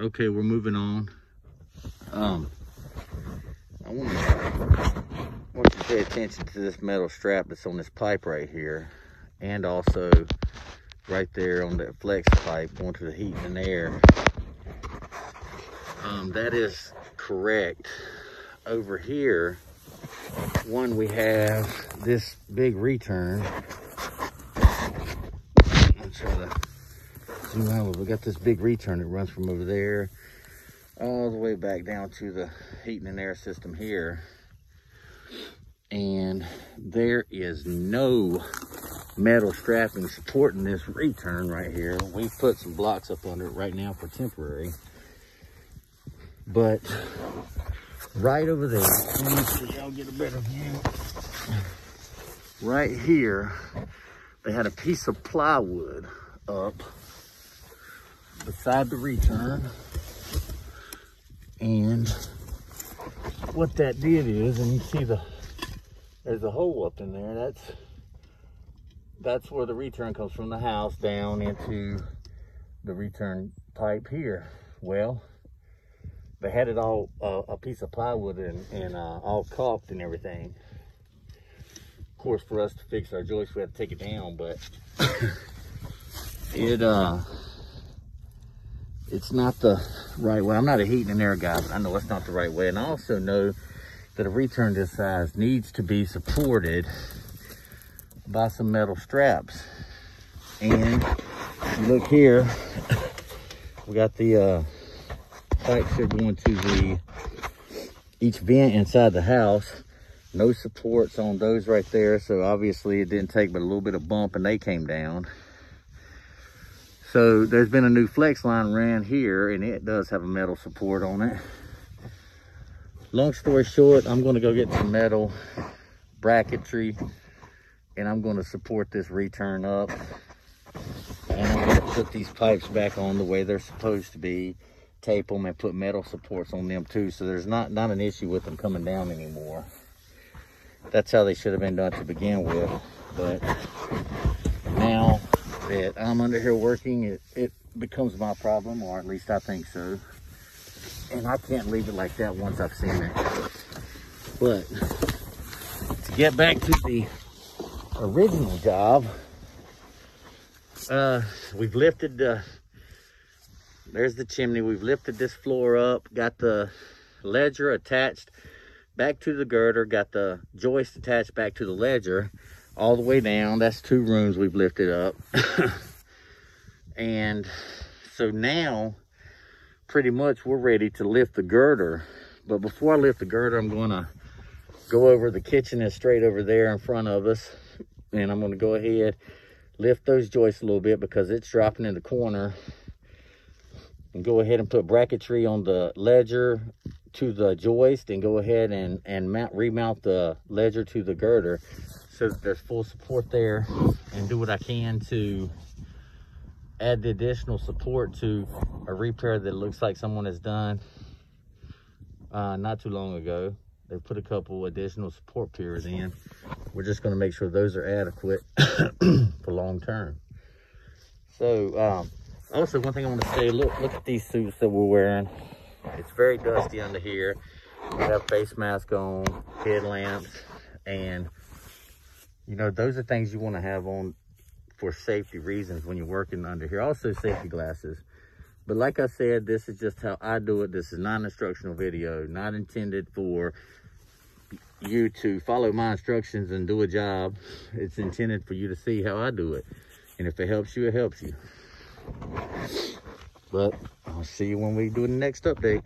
Okay, we're moving on. Um, I want to want you to pay attention to this metal strap that's on this pipe right here, and also right there on that flex pipe going to the heat and air. Um, that is correct. Over here, one we have this big return. I'm trying to zoom. We got this big return that runs from over there all the way back down to the heating and air system here. And there is no metal strapping supporting this return right here. We've put some blocks up under it right now for temporary. But right over there, let me see, y'all get a better view. Right here, they had a piece of plywood up beside the return. And what that did is, and you see the, there's a hole up in there. That's, that's where the return comes from the house down into the return pipe here. Well, they had it all, uh, a piece of plywood and, and uh, all caulked and everything. Of course, for us to fix our joists, we had to take it down, but it, uh, it's not the right way. I'm not a heating and air guy, but I know it's not the right way. And I also know that a return this size needs to be supported by some metal straps. And look here, we got the uh, pipes here going to the each vent inside the house. No supports on those right there. So obviously it didn't take but a little bit of bump and they came down. So there's been a new flex line ran here and it does have a metal support on it. Long story short, I'm gonna go get some metal bracketry and I'm gonna support this return up. And I'm gonna put these pipes back on the way they're supposed to be, tape them and put metal supports on them too. So there's not, not an issue with them coming down anymore. That's how they should have been done to begin with. But I'm under here working, it, it becomes my problem, or at least I think so. And I can't leave it like that once I've seen it. But to get back to the original job, uh, we've lifted the, there's the chimney. We've lifted this floor up, got the ledger attached back to the girder, got the joist attached back to the ledger all the way down. That's two rooms we've lifted up. and so now, pretty much we're ready to lift the girder. But before I lift the girder, I'm gonna go over the kitchen is straight over there in front of us. And I'm gonna go ahead, lift those joists a little bit because it's dropping in the corner. And go ahead and put bracketry on the ledger to the joist and go ahead and, and mount, remount the ledger to the girder so that there's full support there and do what I can to add the additional support to a repair that looks like someone has done uh, not too long ago. They put a couple additional support piers in. We're just gonna make sure those are adequate for long term. So um, also one thing I wanna say, look, look at these suits that we're wearing. It's very dusty under here. We have face mask on, headlamps, and you know, those are things you want to have on for safety reasons when you're working under here. Also safety glasses. But like I said, this is just how I do it. This is not an instructional video, not intended for you to follow my instructions and do a job. It's intended for you to see how I do it. And if it helps you, it helps you. But I'll see you when we do the next update.